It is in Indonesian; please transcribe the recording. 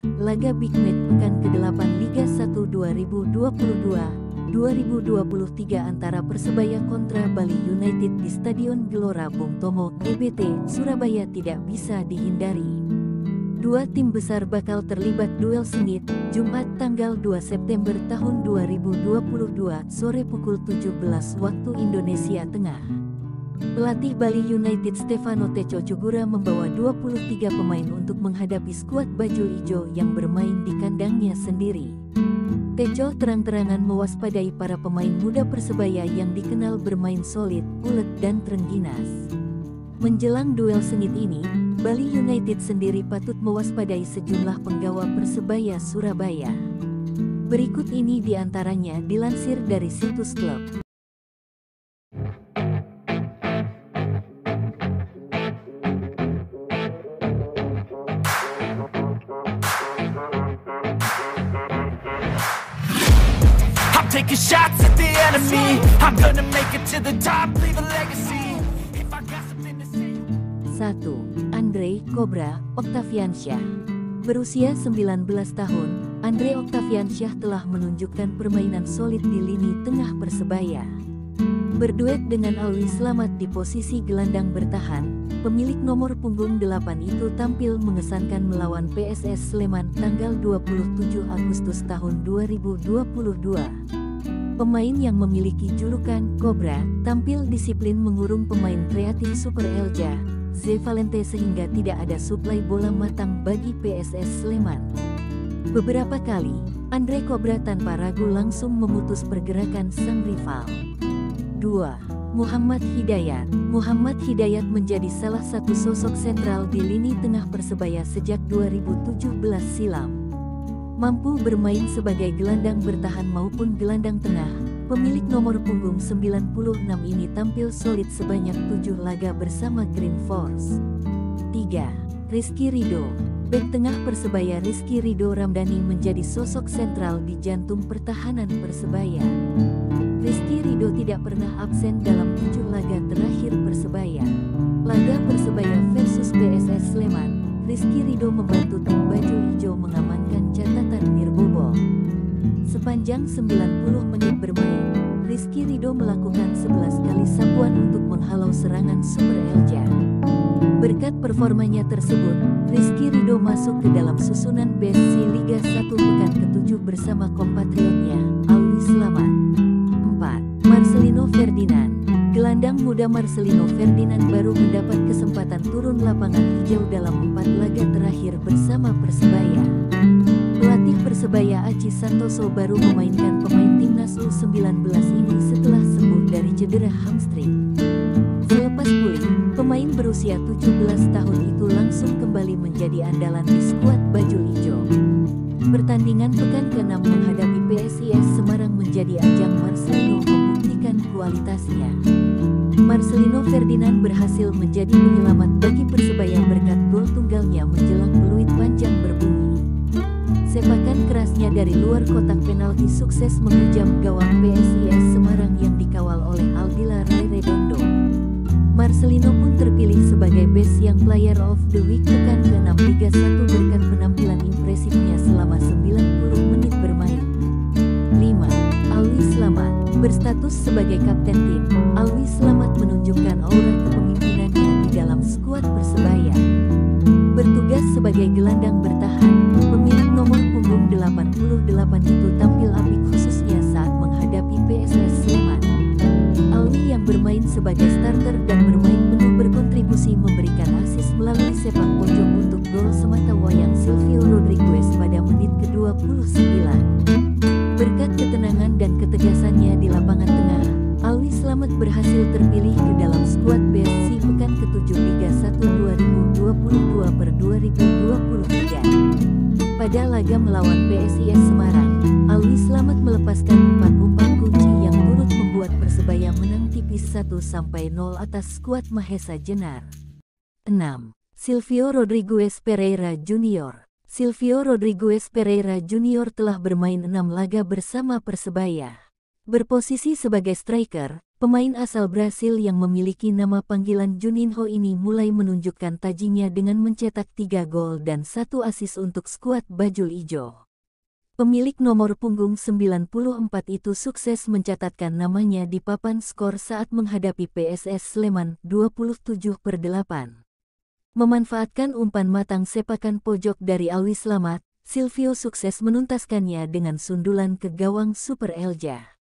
Laga Big Match pekan ke-8 Liga 1 2022-2023 antara Persebaya kontra Bali United di Stadion Gelora Bung Tomo, EBT, Surabaya tidak bisa dihindari. Dua tim besar bakal terlibat duel sengit, Jumat tanggal 2 September tahun 2022 sore pukul 17 waktu Indonesia Tengah. Pelatih Bali United Stefano Teco Cugura membawa 23 pemain untuk menghadapi skuad baju hijau yang bermain di kandangnya sendiri. Teco terang-terangan mewaspadai para pemain muda Persebaya yang dikenal bermain solid, ulet dan terengginas. Menjelang duel sengit ini, Bali United sendiri patut mewaspadai sejumlah penggawa Persebaya Surabaya. Berikut ini di antaranya dilansir dari situs klub. Taking shots at the enemy. I'm gonna make it to the top, leave a legacy. If I got something to say. 1. Andre Cobra Octaviansyah Berusia 19 tahun, Andre Octaviansyah telah menunjukkan permainan solid di lini tengah Persebaya. Berduet dengan Alwi Slamet di posisi gelandang bertahan, pemilik nomor punggung 8 itu tampil mengesankan melawan PSS Sleman tanggal 27 Agustus tahun 2022. Pemain yang memiliki julukan Cobra tampil disiplin mengurung pemain kreatif Super Elja, Z Valente sehingga tidak ada suplai bola matang bagi PSS Sleman. Beberapa kali, Andre Cobra tanpa ragu langsung memutus pergerakan sang rival. 2. Muhammad Hidayat Muhammad Hidayat menjadi salah satu sosok sentral di lini tengah Persebaya sejak 2017 silam. Mampu bermain sebagai gelandang bertahan maupun gelandang tengah, pemilik nomor punggung 96 ini tampil solid sebanyak 7 laga bersama Green Force. 3. Rizky Rido Bek tengah Persebaya Rizky Rido Ramdhani menjadi sosok sentral di jantung pertahanan Persebaya. Rizky Rido tidak pernah absen dalam tujuh laga terakhir Persebaya. Laga Persebaya versus PSS Sleman, Rizky Rido membantu tim baju hijau Nirbobo. Sepanjang 90 menit bermain, Rizky Rido melakukan 11 kali sapuan untuk menghalau serangan Super Elja. Berkat performanya tersebut, Rizky Rido masuk ke dalam susunan BSC Liga 1 pekan ke-7 bersama kompatriotnya, Alwi Slamet. 4. Marcelino Ferdinand Gelandang muda Marcelino Ferdinand baru mendapat kesempatan turun lapangan hijau dalam empat laga terakhir bersama Persebaya. Persebaya Aci Santoso baru memainkan pemain timnas U19 ini setelah sembuh dari cedera hamstring. Selepas pulih, pemain berusia 17 tahun itu langsung kembali menjadi andalan di skuad baju hijau. Pertandingan pekan ke-6 menghadapi PSIS Semarang menjadi ajang Marcelino membuktikan kualitasnya. Marcelino Ferdinand berhasil menjadi penyelamat bagi Persebaya berkat gol tunggalnya menjelang peluit panjang berbunyi. Sepakan kerasnya dari luar kotak penalti sukses menghujam gawang PSIS Semarang yang dikawal oleh Aldila Redondo. Marcelino pun terpilih sebagai Best Young Player of the Week pekan ke-6 Liga 1 berkat penampilan impresifnya selama 90 menit bermain. 5. Alwi Slamet Berstatus sebagai kapten tim, Alwi Slamet menunjukkan aura kepemimpinannya di dalam skuad Persebaya. Bertugas sebagai gelandang bertahan, 88 itu tampil apik khususnya saat menghadapi PSS Sleman. Alwi yang bermain sebagai starter dan bermain penuh berkontribusi memberikan asis melalui sepak pojok untuk gol semata wayang Silvio Rodriguez pada menit ke-29. Berkat ketenangan dan ketegasannya di lapangan tengah, Alwi Slamet berhasil terpilih ke dalam skuad BSC pekan ke-7 Liga 1 2022 per 2023. Pada laga melawan PSIS Semarang, Alwi Slamet melepaskan empat umpan kunci yang turut membuat Persebaya menang tipis 1-0 atas skuad Mahesa Jenar. 6. Silvio Rodriguez Pereira Junior Silvio Rodriguez Pereira Junior telah bermain enam laga bersama Persebaya. Berposisi sebagai striker, Pemain asal Brasil yang memiliki nama panggilan Juninho ini mulai menunjukkan tajinya dengan mencetak tiga gol dan satu asis untuk skuad Bajul Ijo. Pemilik nomor punggung 94 itu sukses mencatatkan namanya di papan skor saat menghadapi PSS Sleman 27 per 8. Memanfaatkan umpan matang sepakan pojok dari Alwi Slamet, Silvio sukses menuntaskannya dengan sundulan ke gawang Super Elja.